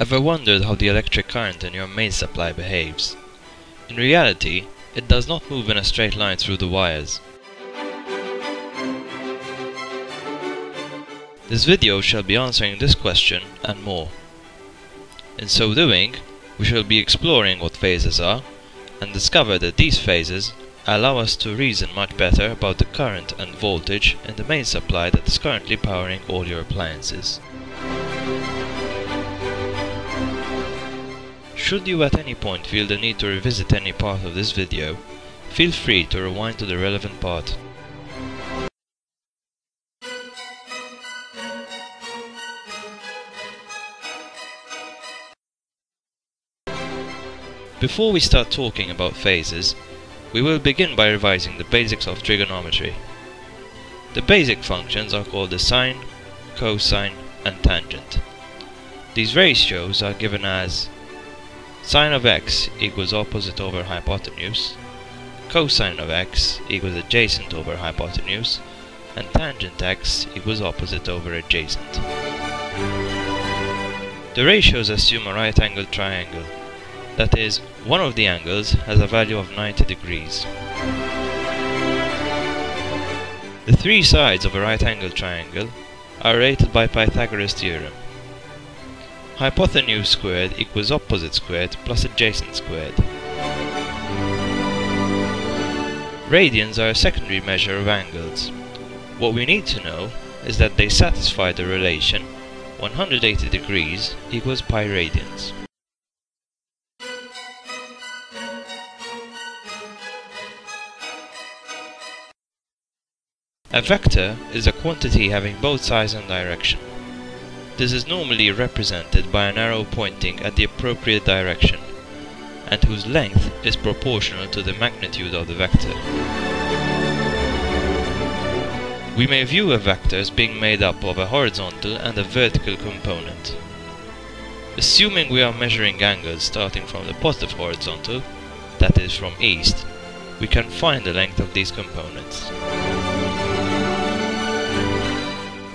Ever wondered how the electric current in your mains supply behaves? In reality, it does not move in a straight line through the wires. This video shall be answering this question and more. In so doing, we shall be exploring what phasors are, and discover that these phasors allow us to reason much better about the current and voltage in the main supply that is currently powering all your appliances. Should you at any point feel the need to revisit any part of this video, feel free to rewind to the relevant part. Before we start talking about phasors, we will begin by revising the basics of trigonometry. The basic functions are called the sine, cosine and tangent. These ratios are given as sine of x equals opposite over hypotenuse, cosine of x equals adjacent over hypotenuse, and tangent x equals opposite over adjacent. The ratios assume a right angled triangle that is, one of the angles has a value of 90 degrees. The three sides of a right angled triangle are rated by Pythagoras theorem. Hypotenuse squared equals opposite squared plus adjacent squared. Radians are a secondary measure of angles. What we need to know is that they satisfy the relation 180 degrees equals pi radians. A vector is a quantity having both size and direction. This is normally represented by an arrow pointing at the appropriate direction, and whose length is proportional to the magnitude of the vector. We may view a vector as being made up of a horizontal and a vertical component. Assuming we are measuring angles starting from the positive horizontal, that is from east, we can find the length of these components.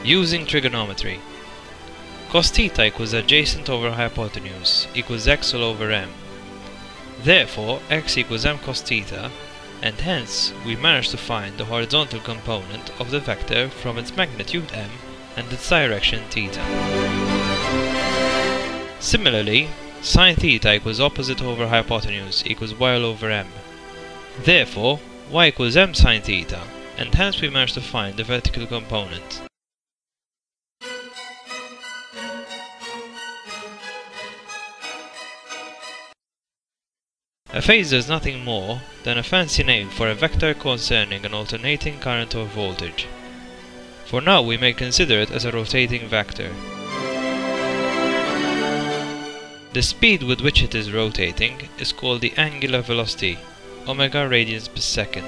Using trigonometry. Cos theta equals adjacent over hypotenuse equals x all over m. Therefore, x equals m cos theta, and hence we manage to find the horizontal component of the vector from its magnitude m and its direction theta. Similarly, sine theta equals opposite over hypotenuse equals y all over m. Therefore, y equals m sine theta, and hence we manage to find the vertical component. A phasor is nothing more than a fancy name for a vector concerning an alternating current or voltage. For now we may consider it as a rotating vector. The speed with which it is rotating is called the angular velocity, omega radians per second.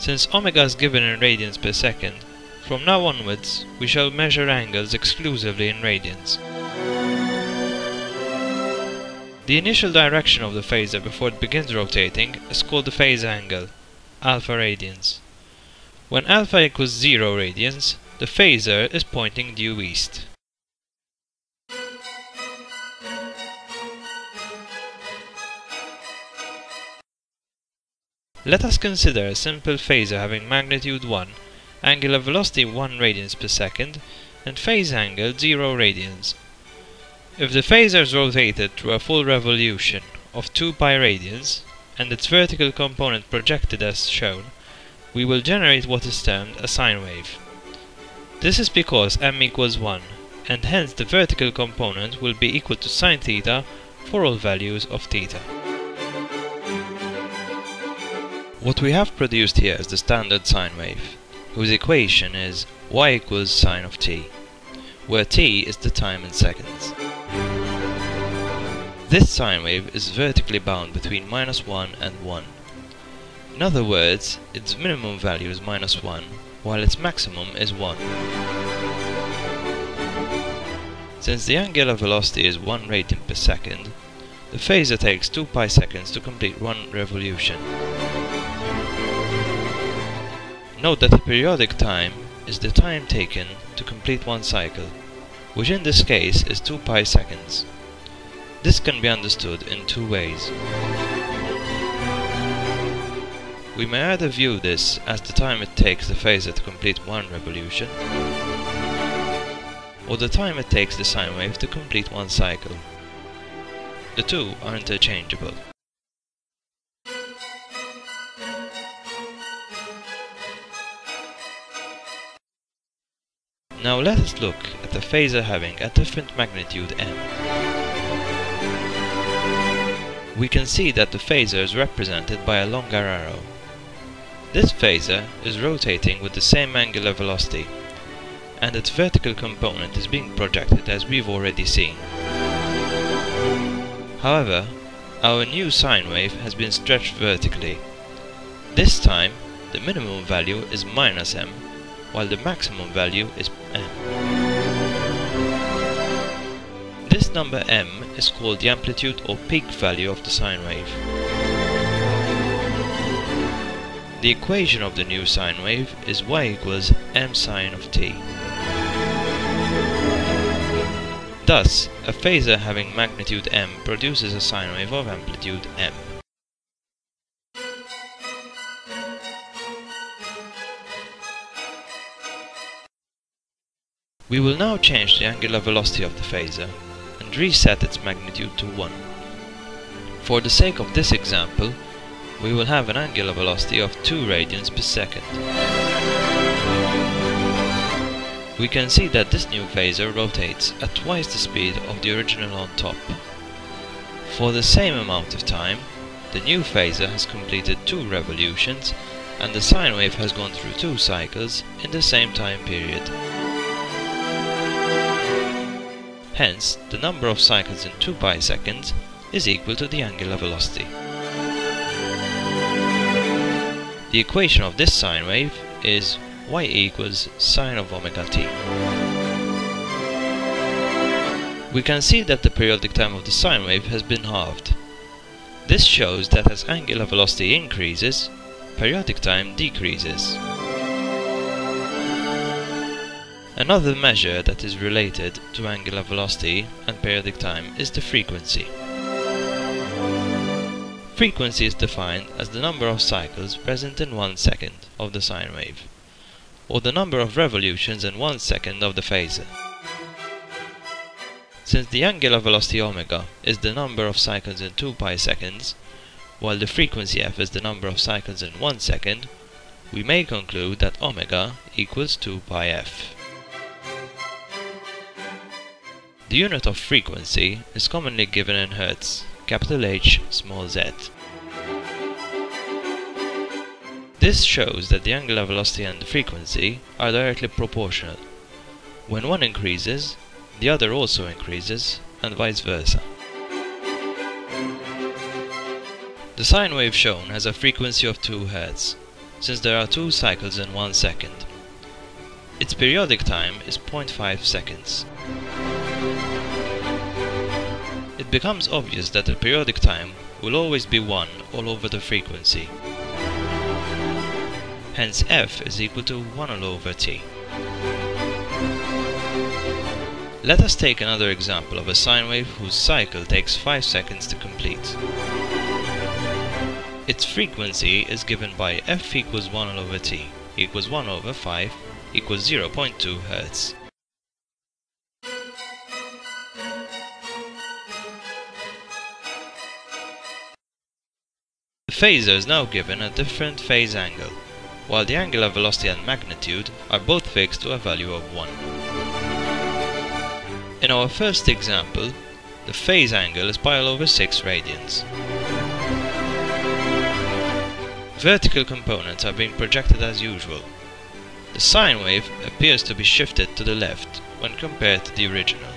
Since omega is given in radians per second, from now onwards we shall measure angles exclusively in radians. The initial direction of the phasor before it begins rotating is called the phase angle, alpha radians. When alpha equals 0 radians, the phasor is pointing due east. Let us consider a simple phasor having magnitude 1, angular velocity 1 radians per second, and phase angle 0 radians. If the phasor is rotated through a full revolution of 2 pi radians, and its vertical component projected as shown, we will generate what is termed a sine wave. This is because m equals 1, and hence the vertical component will be equal to sine theta for all values of theta. What we have produced here is the standard sine wave, whose equation is y equals sine of t, where t is the time in seconds. This sine wave is vertically bound between minus 1 and 1. In other words, its minimum value is minus 1, while its maximum is 1. Since the angular velocity is 1 radian per second, the phasor takes 2 pi seconds to complete one revolution. Note that the periodic time is the time taken to complete one cycle, which in this case is 2 pi seconds. This can be understood in two ways. We may either view this as the time it takes the phasor to complete one revolution, or the time it takes the sine wave to complete one cycle. The two are interchangeable. Now let us look at the phasor having a different magnitude m. We can see that the phasor is represented by a longer arrow. This phasor is rotating with the same angular velocity, and its vertical component is being projected as we've already seen. However, our new sine wave has been stretched vertically. This time, the minimum value is minus m while the maximum value is m. number m is called the amplitude or peak value of the sine wave. The equation of the new sine wave is y equals m sine of t. Thus, a phasor having magnitude m produces a sine wave of amplitude m. We will now change the angular velocity of the phasor and reset its magnitude to 1. For the sake of this example, we will have an angular velocity of 2 radians per second. We can see that this new phasor rotates at twice the speed of the original on top. For the same amount of time, the new phasor has completed 2 revolutions and the sine wave has gone through 2 cycles in the same time period. Hence, the number of cycles in 2 pi seconds is equal to the angular velocity. The equation of this sine wave is y equals sine of omega t. We can see that the periodic time of the sine wave has been halved. This shows that as angular velocity increases, periodic time decreases. Another measure that is related to angular velocity and periodic time is the frequency. Frequency is defined as the number of cycles present in one second of the sine wave, or the number of revolutions in one second of the phasor. Since the angular velocity omega is the number of cycles in 2 pi seconds, while the frequency f is the number of cycles in 1 second, we may conclude that omega equals 2 pi f. The unit of frequency is commonly given in Hertz, capital H, small z. This shows that the angular velocity and the frequency are directly proportional. When one increases, the other also increases, and vice versa. The sine wave shown has a frequency of 2 Hz, since there are 2 cycles in 1 second. Its periodic time is 0.5 seconds. It becomes obvious that the periodic time will always be 1 all over the frequency. Hence f is equal to 1 all over t. Let us take another example of a sine wave whose cycle takes 5 seconds to complete. Its frequency is given by f equals 1 all over t equals 1 over 5 equals 0.2 Hz. Phaser is now given a different phase angle, while the angular velocity and magnitude are both fixed to a value of 1. In our first example, the phase angle is pi over 6 radians. Vertical components are being projected as usual, the sine wave appears to be shifted to the left when compared to the original.